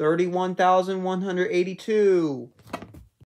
31,182.